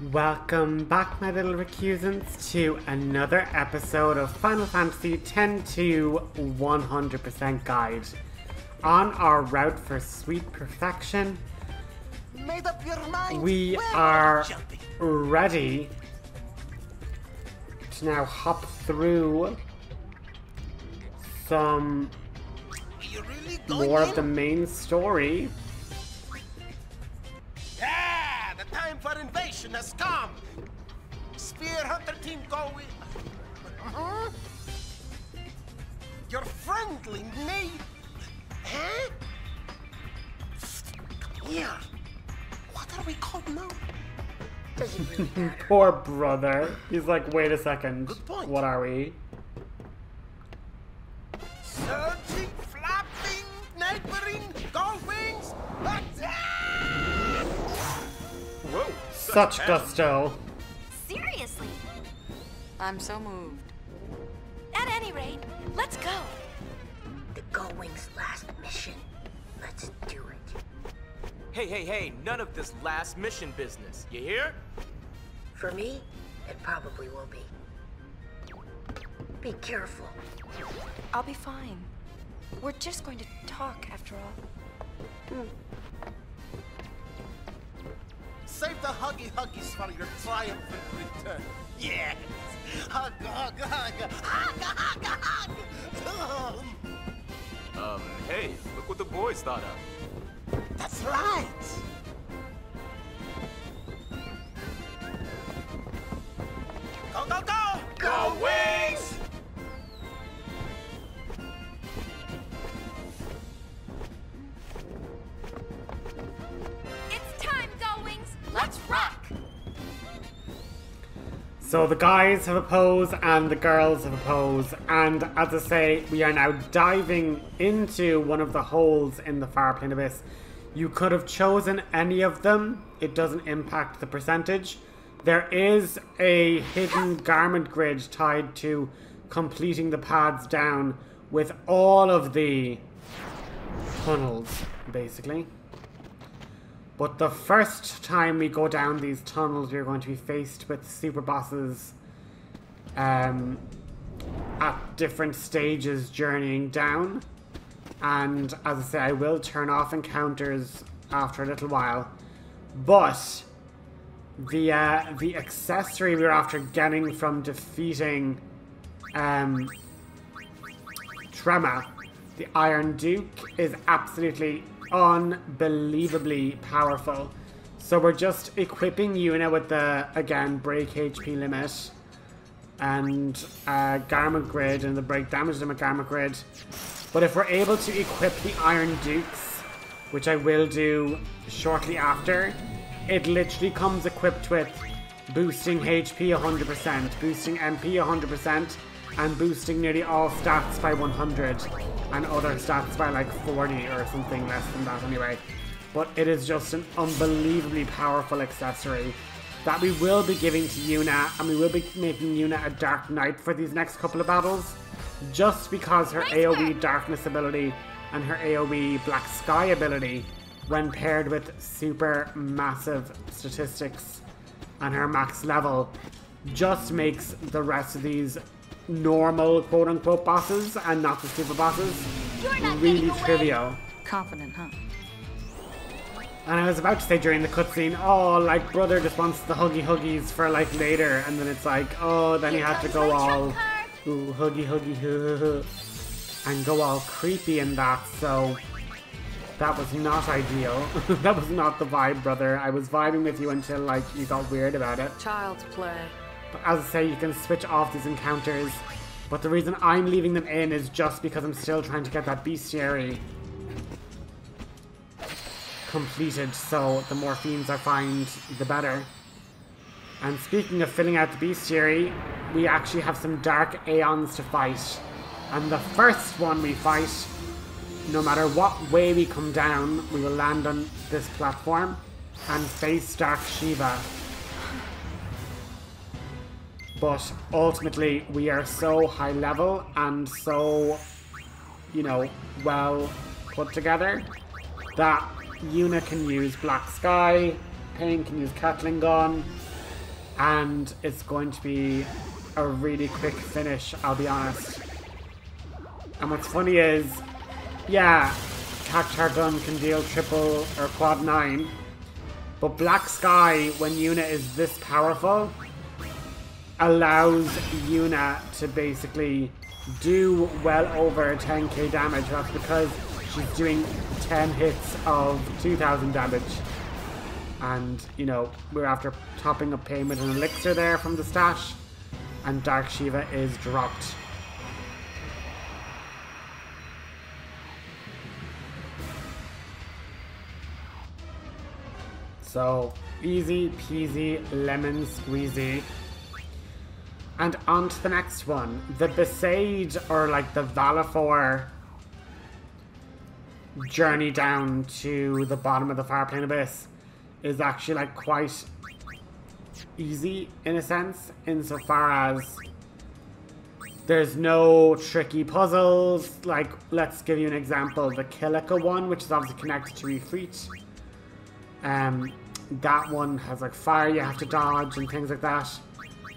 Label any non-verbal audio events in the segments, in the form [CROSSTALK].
Welcome back, my little recusants, to another episode of Final Fantasy 10 to 100% Guide. On our route for sweet perfection, Made up your mind? we are ready to now hop through some really more in? of the main story. Time for invasion has come. Sphere Hunter team go with. Huh? Your friendly mate. Huh? Come here. What are we called now? Really. [LAUGHS] Poor brother. He's like, wait a second. Good point. What are we? Surging, flapping, neighboring, Such gusto. Seriously. I'm so moved. At any rate, let's go. the Gullwing's last mission. Let's do it. Hey, hey, hey! None of this last mission business. You hear? For me, it probably will be. Be careful. I'll be fine. We're just going to talk after all. Hmm. Save the huggy huggies for your triumphant return. Yes. Hug, hug, hug. Hug, hug, hug. Um, hey, look what the boys thought of. That's right. So the guys have a pose and the girls have a pose, and as I say, we are now diving into one of the holes in the far plane abyss. You could have chosen any of them, it doesn't impact the percentage. There is a hidden garment grid tied to completing the paths down with all of the tunnels, basically. But the first time we go down these tunnels, we're going to be faced with super bosses um, at different stages journeying down. And as I say, I will turn off encounters after a little while. But the uh, the accessory we're after getting from defeating um, the Iron Duke, is absolutely unbelievably powerful. So we're just equipping Yuna with the, again, break HP limit and uh, Garment Grid and the break damage limit Garment Grid. But if we're able to equip the Iron Dukes, which I will do shortly after, it literally comes equipped with boosting HP 100%, boosting MP 100%, and boosting nearly all stats by 100, and other stats by like 40 or something less than that anyway. But it is just an unbelievably powerful accessory that we will be giving to Yuna, and we will be making Yuna a Dark Knight for these next couple of battles, just because her AoE Darkness ability and her AoE Black Sky ability, when paired with super massive statistics and her max level, just makes the rest of these normal quote unquote bosses and not the super bosses You're not really getting away. trivial. Confident, huh? And I was about to say during the cutscene, oh, like brother just wants the huggy huggies for like later, and then it's like, oh, then he Here had to go all trump card. ooh, huggy huggy hoo, hoo, hoo, and go all creepy in that. So that was not ideal. [LAUGHS] that was not the vibe, brother. I was vibing with you until like you got weird about it. Child's play. But as I say, you can switch off these encounters. But the reason I'm leaving them in is just because I'm still trying to get that bestiary completed. So the more fiends I find, the better. And speaking of filling out the bestiary, we actually have some dark aeons to fight. And the first one we fight, no matter what way we come down, we will land on this platform and face Dark Shiva. But ultimately, we are so high level and so, you know, well put together that Yuna can use Black Sky, Paine can use Catling Gun, And it's going to be a really quick finish, I'll be honest. And what's funny is, yeah, Cactuar Gun can deal triple or quad 9. But Black Sky, when Yuna is this powerful, allows Yuna to basically do well over 10k damage. That's because she's doing 10 hits of 2000 damage. And, you know, we're after topping up Paine with an elixir there from the stash. And Dark Shiva is dropped. So, easy peasy lemon squeezy. And on to the next one. The Besaid, or like the Valefor journey down to the bottom of the Farplane Abyss is actually like quite easy in a sense, insofar as there's no tricky puzzles. Like, let's give you an example. The Kilika one, which is obviously connected to Ifrit. Um, that one has like fire you have to dodge and things like that.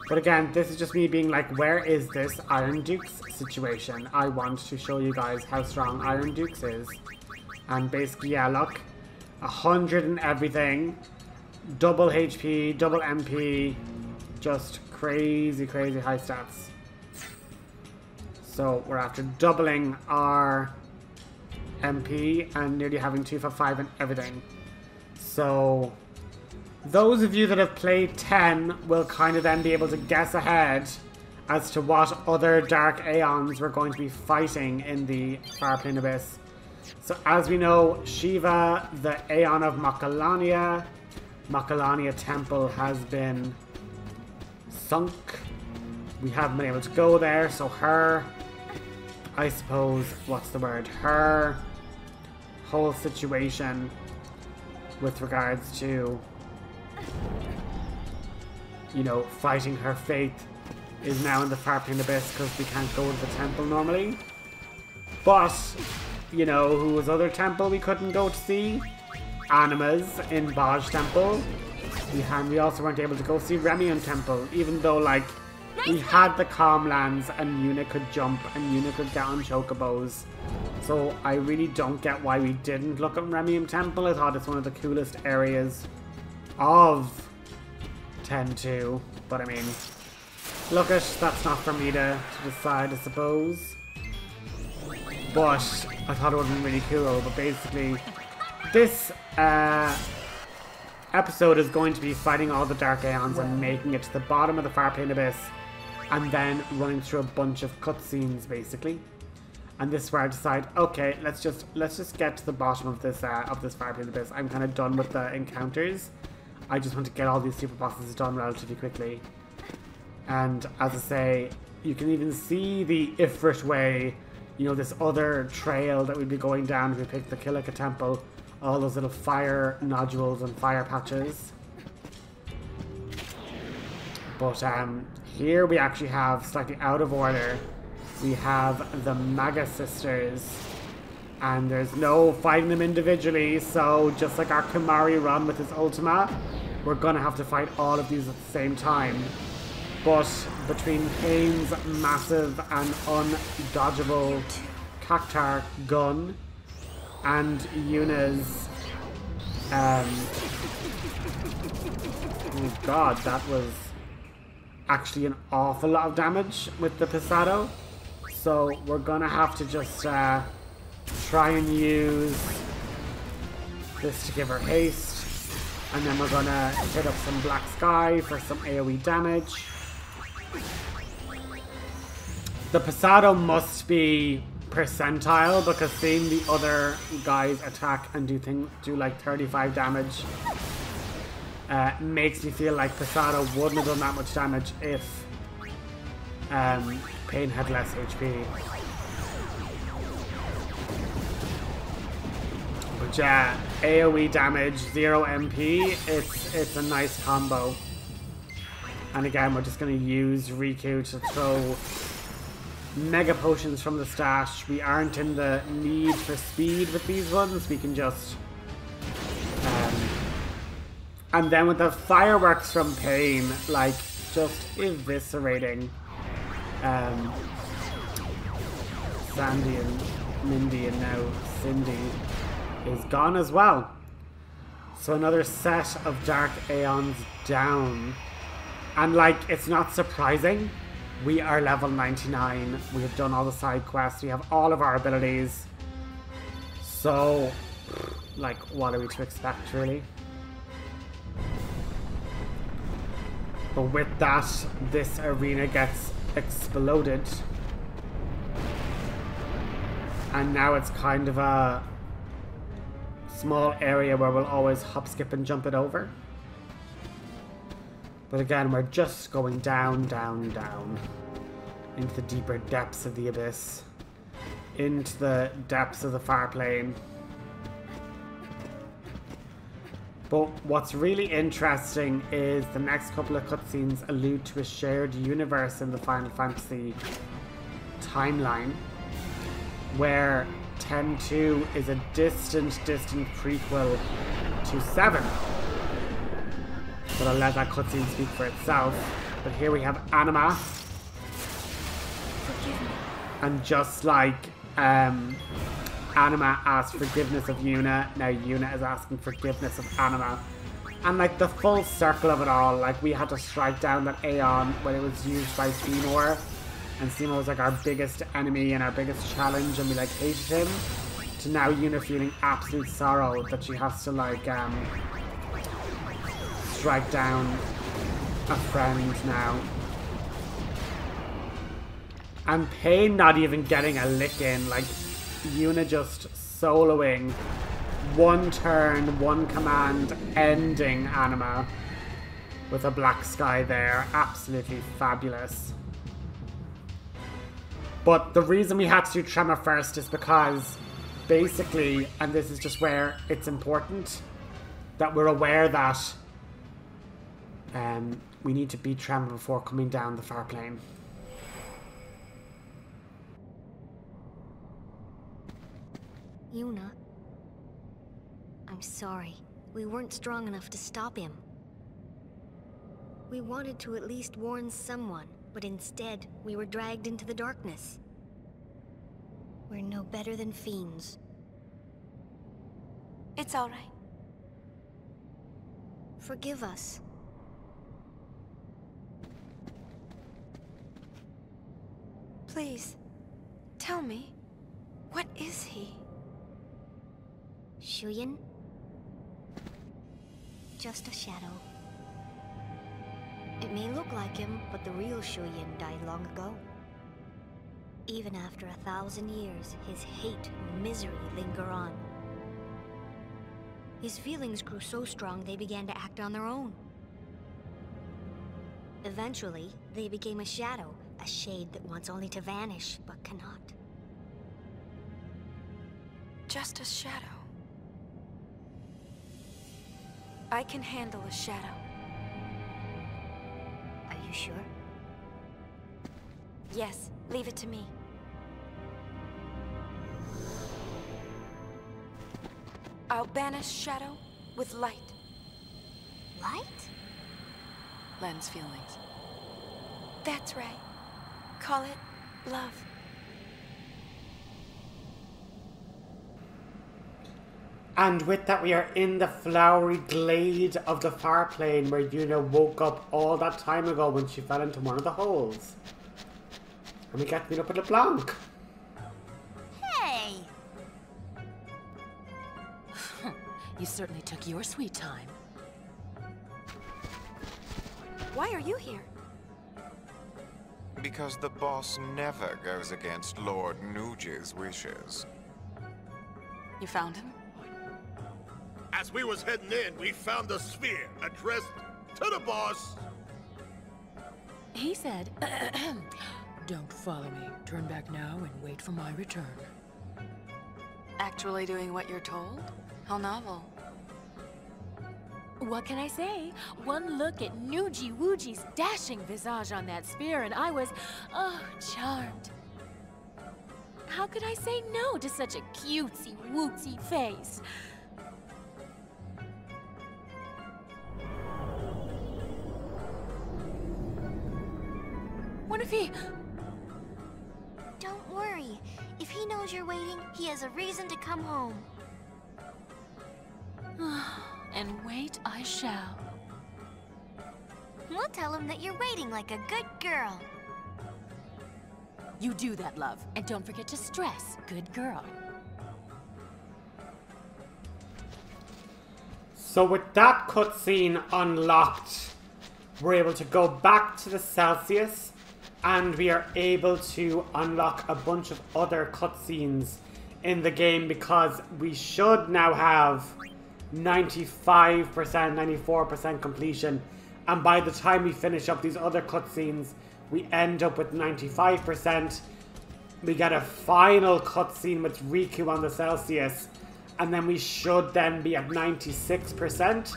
But again, this is just me being like, where is this Iron Dukes situation? I want to show you guys how strong Iron Dukes is. And basically, yeah, look, a hundred and everything, double HP, double MP, just crazy, crazy high stats. So we're after doubling our MP and nearly having 2 for 5 and everything. So those of you that have played 10 will kind of then be able to guess ahead as to what other Dark Aeons we're going to be fighting in the Farplane Abyss. So as we know, Shiva, the Aeon of Macalania, Macalania Temple has been sunk. We haven't been able to go there, so her, I suppose, what's the word? Her whole situation with regards to, you know, fighting her faith is now in the Farplane Abyss because we can't go to the temple normally. But, you know, who was other temple we couldn't go to see? Animas in Baaj Temple. We, had, we also weren't able to go see Remiem Temple, even though, like, we had the calm lands and Yuna could jump and Yuna could get on chocobos. So I really don't get why we didn't look at Remiem Temple. I thought it's one of the coolest areas of 10-2. But I mean, look at that's not for me to, to decide, I suppose. But I thought it would have been really cool. But basically, this uh, episode is going to be fighting all the Dark Aeons and making it to the bottom of the Farplane Abyss and then running through a bunch of cutscenes basically. And this is where I decide, okay, let's just let's just get to the bottom of this uh, of this Farplane Abyss. I'm kind of done with the encounters. I just want to get all these super bosses done relatively quickly. And as I say, you can even see the Ifrit way, you know, this other trail that we'd be going down if we pick the Kilika Temple. All those little fire nodules and fire patches. But um, here we actually have, slightly out of order, we have the Magus Sisters. And there's no fighting them individually, so just like our Kimahri run with his Ultima, we're gonna have to fight all of these at the same time. But between Kane's massive and undodgeable Cactuar gun and Yuna's um Oh god, that was actually an awful lot of damage with the Passado. So we're gonna have to just uh, try and use this to give her haste. And then we're gonna hit up some Black Sky for some AoE damage. The Passado must be percentile because seeing the other guys attack and do thing do like 35 damage uh, makes me feel like Passado wouldn't have done that much damage if um, Paine had less HP. But yeah, AoE damage, 0 MP, it's, it's a nice combo. And again, we're just going to use Rikku to throw mega potions from the stash. We aren't in the need for speed with these ones. We can just um, And then with the fireworks from Paine, like just eviscerating um, Sandy and Mindy and now Cindy is gone as well. So another set of Dark Aeons down. And like, it's not surprising. We are level 99. We have done all the side quests. We have all of our abilities. So, like, what are we to expect, really? But with that, this arena gets exploded. And now it's kind of a small area where we'll always hop, skip, and jump it over. But again, we're just going down, down, down. Into the deeper depths of the abyss. Into the depths of the far plane. But what's really interesting is the next couple of cutscenes allude to a shared universe in the Final Fantasy timeline where 10-2 is a distant, distant prequel to 7. But I'll let that cutscene speak for itself. But here we have Anima. And just like um, Anima asked forgiveness of Yuna, now Yuna is asking forgiveness of Anima. And like the full circle of it all, like we had to strike down that Aeon when it was used by Seymour. And Seymour was like our biggest enemy and our biggest challenge and we like hated him. To now Yuna feeling absolute sorrow that she has to like um strike down a friend now. And Paine not even getting a lick in, like Yuna just soloing one turn, one command, ending Anima with a black sky there. Absolutely fabulous. But the reason we had to do Trema first is because basically, and this is just where it's important, that we're aware that um, we need to beat Trema before coming down the far plane. Yuna. I'm sorry. We weren't strong enough to stop him. We wanted to at least warn someone, but instead, we were dragged into the darkness. We're no better than fiends. It's all right. Forgive us. Please, tell me, what is he? Shuyin? Just a shadow. It may look like him, but the real Shuyin died long ago. Even after a thousand years, his hate and misery linger on. His feelings grew so strong they began to act on their own. Eventually, they became a shadow, a shade that wants only to vanish, but cannot. Just a shadow. I can handle a shadow. You sure? Yes, leave it to me. I'll banish shadow with light. Light? Lenne's feelings. That's right. Call it love. And with that, we are in the flowery glade of the far plane where Yuna woke up all that time ago when she fell into one of the holes. And we get to meet up with LeBlanc. Hey! [LAUGHS] You certainly took your sweet time. Why are you here? Because the boss never goes against Lord Nuji's wishes. You found him? As we was heading in, we found the sphere addressed to the boss. He said, [CLEARS THROAT] Don't follow me. Turn back now and wait for my return. Actually doing what you're told? How novel. What can I say? One look at Noojie Woojie's dashing visage on that sphere, and I was, oh, charmed. How could I say no to such a cutesy wootsy face? What if he... Don't worry. If he knows you're waiting, he has a reason to come home. [SIGHS] and wait I shall. We'll tell him that you're waiting like a good girl. You do that, love. And don't forget to stress, good girl. So with that cutscene unlocked, we're able to go back to the Celsius and we are able to unlock a bunch of other cutscenes in the game because we should now have 95%, 94% completion. And by the time we finish up these other cutscenes, we end up with 95%. We get a final cutscene with Rikku on the Celsius and then we should then be at 96%,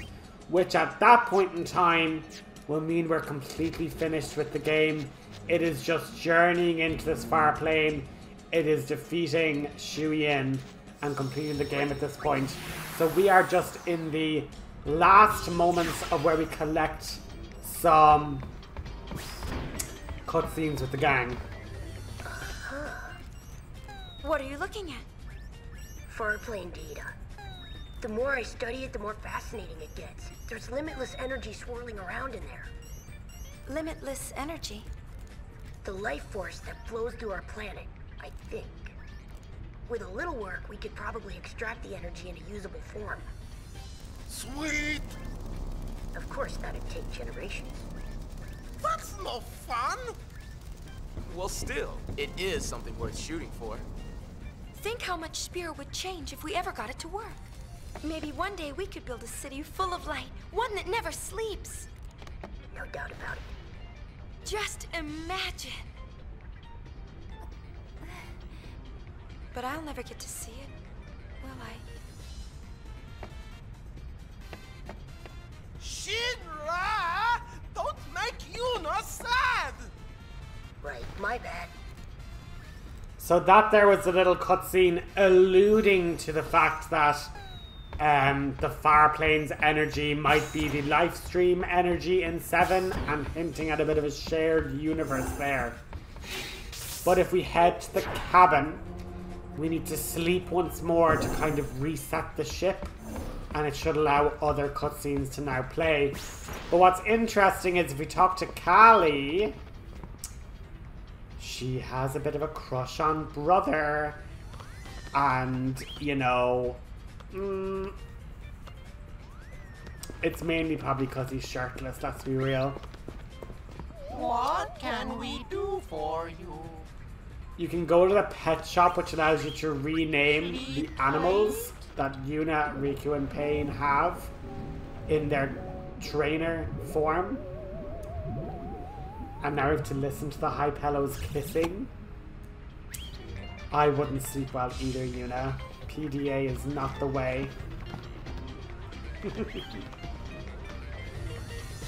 which at that point in time will mean we're completely finished with the game. It is just journeying into this far plane. It is defeating Shuyin and completing the game at this point. So we are just in the last moments of where we collect some cutscenes with the gang. What are you looking at? Far plane data. The more I study it, the more fascinating it gets. There's limitless energy swirling around in there. Limitless energy. The life force that flows through our planet, I think. With a little work, we could probably extract the energy in a usable form. Sweet! Of course, that'd take generations. That's no fun! Well, still, it is something worth shooting for. Think how much Spira would change if we ever got it to work. Maybe one day we could build a city full of light, one that never sleeps. No doubt about it. Just imagine. But I'll never get to see it, will I? Shinra! Don't make Yuna sad! Right, my bad. So that there was a little cutscene alluding to the fact that um, the far plane's energy might be the life stream energy in 7 and hinting at a bit of a shared universe there. But if we head to the cabin, we need to sleep once more to kind of reset the ship and it should allow other cutscenes to now play. But what's interesting is if we talk to Callie, she has a bit of a crush on brother and you know mm, it's mainly probably because he's shirtless let's be real What can we do for you? you can go to the pet shop which allows you to rename the animals that Yuna, Rikku and Paine have in their trainer form and now we have to listen to the Hypellos kissing. I wouldn't sleep well either, Yuna. PDA is not the way.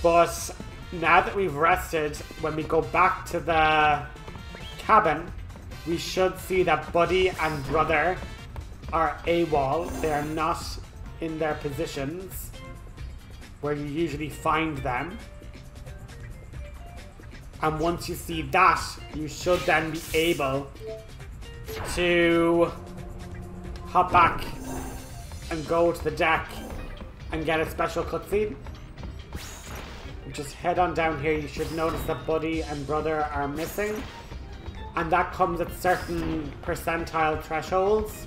but now that we've rested, when we go back to the cabin, we should see that Buddy and Brother are AWOL. They are not in their positions where you usually find them. And once you see that, you should then be able to hop back and go to the deck and get a special cutscene. Just head on down here. You should notice that Buddy and Brother are missing. And that comes at certain percentile thresholds.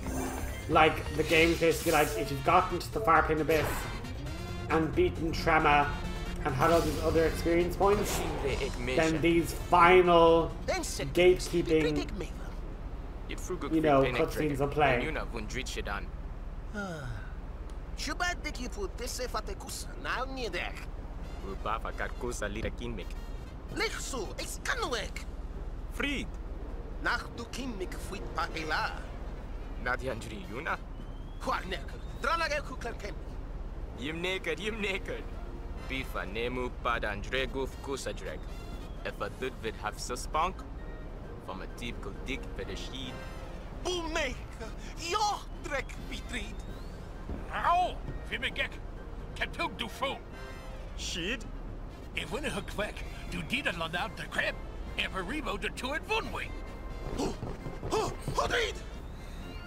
Like, the game's basically like, if you've gotten to the Farplane Abyss and beaten Trema and had all these other experience points, then these final gatekeeping, you know, cutscenes will play. Shubad you put this [SIGHS] if at the kus now near there. Ubava karkusa lira kinmik. Lichsu, it's kanwek. Fried. Nach du kinmik fuit pahela. Nadyanjri Yuna. Huarnek, dranage kuklerken. Yim naked, yim naked. Bifa nemu padan dreguf kusadreg. If a dudvid have from a deep go dig for the sheed. Boemek, ja, drek bitrid. Au, vi mig gæk. Kan tog du få? Sheed? Jeg vundet her kvæk. Du dit at lade out the crib. Emperor Rebo de Tuat Vunwi.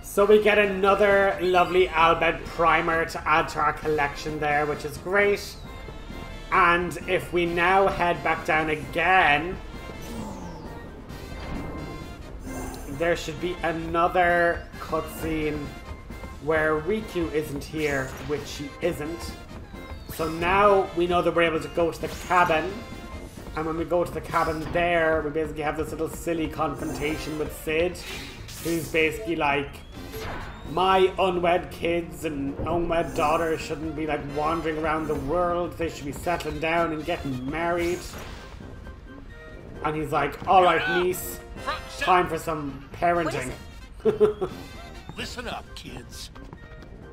So we get another lovely Al Bhed primer to add to our collection there, which is great. And if we now head back down again, there should be another cutscene where Rikku isn't here, which she isn't. So now we know that we're able to go to the cabin. And when we go to the cabin there, we basically have this little silly confrontation with Cid, who's basically like, my unwed kids and unwed daughters shouldn't be like wandering around the world. They should be settling down and getting married. And he's like, alright, niece, time for some parenting. [LAUGHS] Listen up, kids.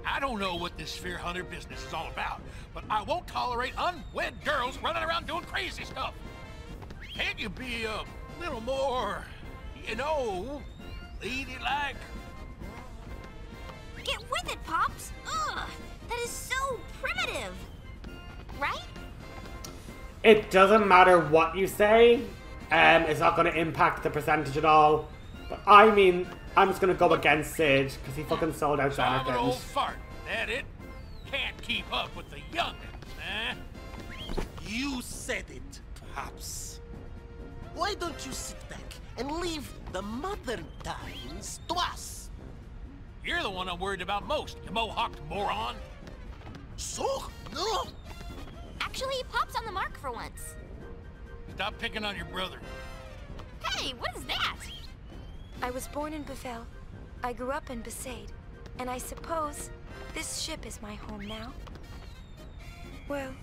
I don't know what this Sphere Hunter business is all about, but I won't tolerate unwed girls running around doing crazy stuff. Can't you be a little more, you know, ladylike? Get with it, Pops! Ugh! That is so primitive! Right? It doesn't matter what you say, um, it's not going to impact the percentage at all. But I mean, I'm just going to go against Cid, because he fucking sold out I'm old fart, that it? Can't keep up with the youngins, eh? You said it, Pops. Why don't you sit back and leave the modern times to us? You're the one I'm worried about most, you mohawked moron. So? No! Actually, Pop's on the mark for once. Stop picking on your brother. Hey, what is that? I was born in Bevelle. I grew up in Besaid. And I suppose this ship is my home now. Well,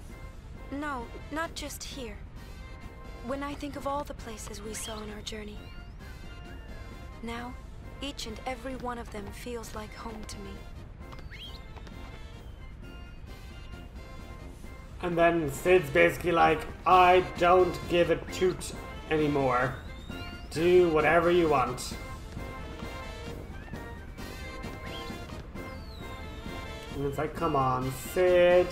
no, not just here. When I think of all the places we saw on our journey. Now, each and every one of them feels like home to me. And then Cid's basically like, I don't give a toot anymore. Do whatever you want. And it's like, come on, Cid.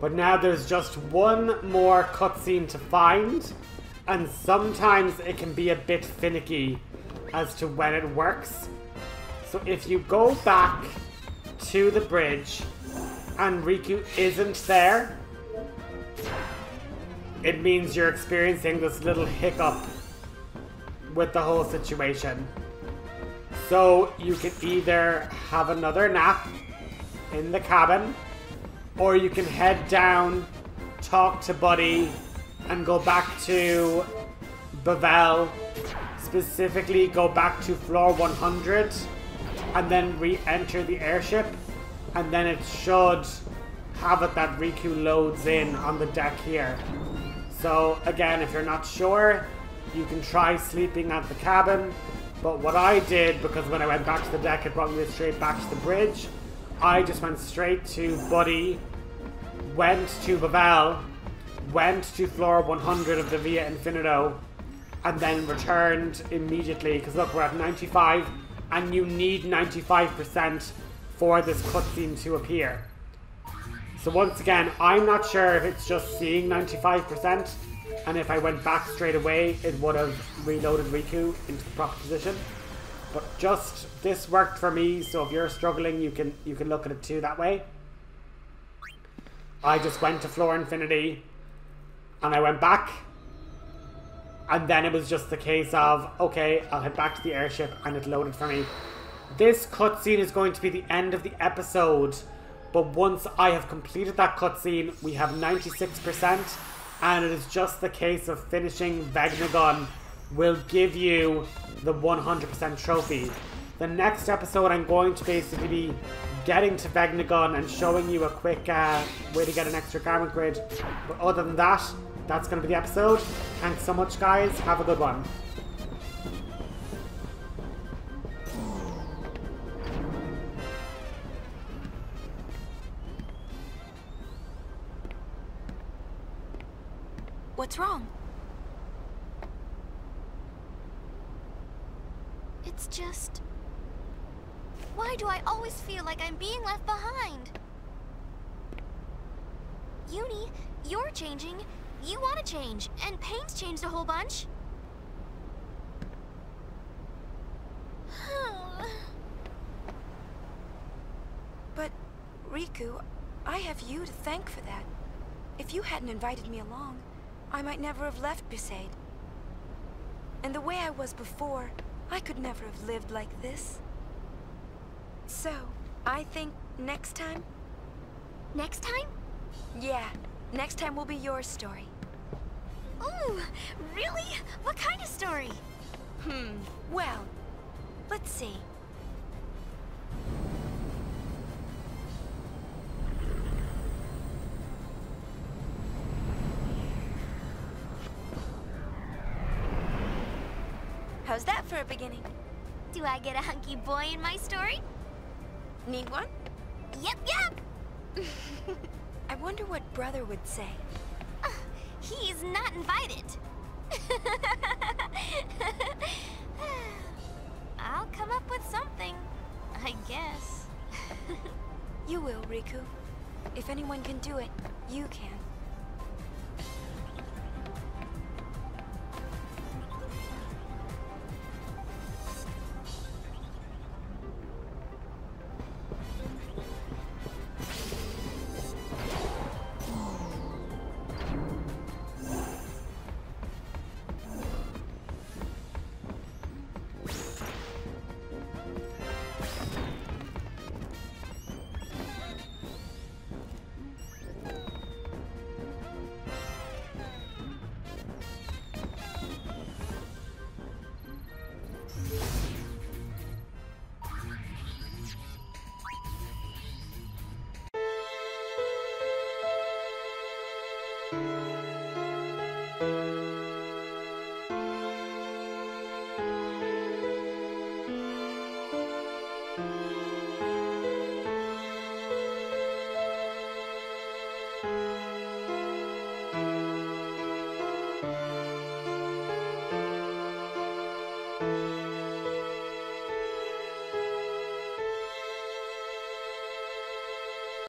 But now there's just one more cutscene to find, and sometimes it can be a bit finicky as to when it works. So if you go back to the bridge and Rikku isn't there, it means you're experiencing this little hiccup with the whole situation. So you can either have another nap in the cabin, or you can head down, talk to Buddy, and go back to Bevelle. Specifically, go back to floor 100, and then re-enter the airship, and then it should have it that Rikku loads in on the deck here. So again, if you're not sure, you can try sleeping at the cabin. But what I did, because when I went back to the deck, it brought me straight back to the bridge. I just went straight to Buddy, went to Bevelle, went to floor 100 of the Via Infinito, and then returned immediately. Because look, we're at 95, and you need 95% for this cutscene to appear. So once again, I'm not sure if it's just seeing 95%, and if I went back straight away, it would have reloaded Rikku into the proper position. But just this worked for me, so if you're struggling, you can you can look at it too that way. I just went to floor infinity, and I went back, and then it was just the case of okay, I'll head back to the airship, and it loaded for me. This cutscene is going to be the end of the episode, but once I have completed that cutscene, we have 96%, and it is just the case of finishing Vegnagun will give you the 100% trophy. The next episode, I'm going to basically be getting to Vegnagun and showing you a quick uh, way to get an extra garment grid. But other than that, that's going to be the episode. Thanks so much, guys. Have a good one. What's wrong? It's just... Why do I always feel like I'm being left behind? Yunie, you're changing, You want to change, and Paine's changed a whole bunch. [SIGHS] But, Rikku, I have you to thank for that. If you hadn't invited me along, I might never have left Besaid. And the way I was before, I could never have lived like this. So, I think next time? Next time? Yeah, next time will be your story. Ooh, really? What kind of story? Hmm, well, let's see. How's that for a beginning? Do I get a hunky boy in my story? Need one? Yep, yep! [LAUGHS] I wonder what brother would say. Uh, he's not invited. [LAUGHS] I'll come up with something, I guess. [LAUGHS] you will, Rikku. If anyone can do it, you can.